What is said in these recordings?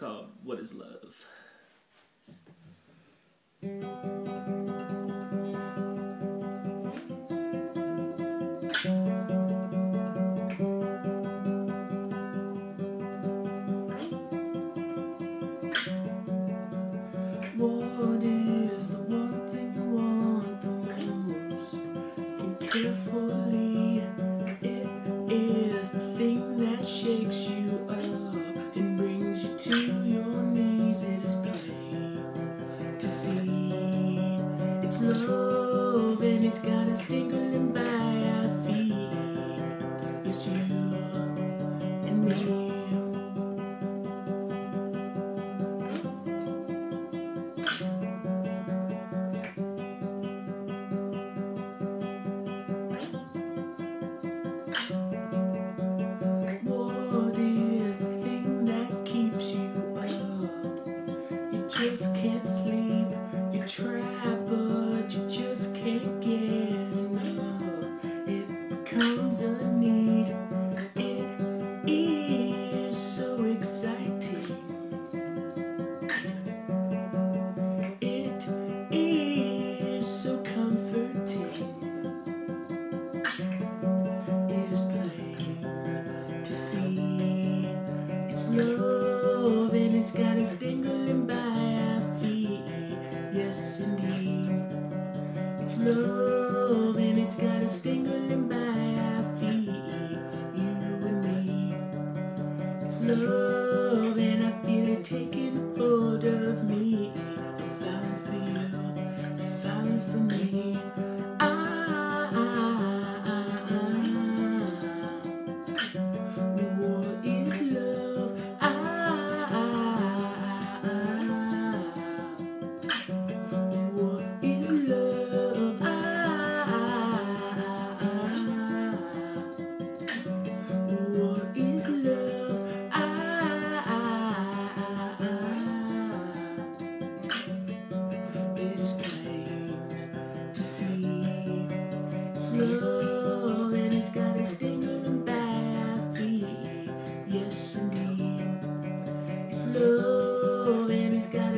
what is love. What is the one thing you want the most? Think carefully. It is the thing that shakes you up it's got us tingling by our feet. It's you love and it's got us dangling by our feet. Yes, indeed. It's love and it's got us dangling by our feet. You and me. It's love and I feel it taking hold of me.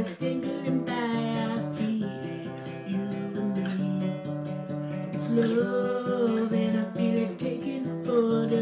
we're standing by our feet, you and me. It's love, and I feel it taking hold